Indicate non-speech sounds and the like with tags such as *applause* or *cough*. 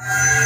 you *laughs*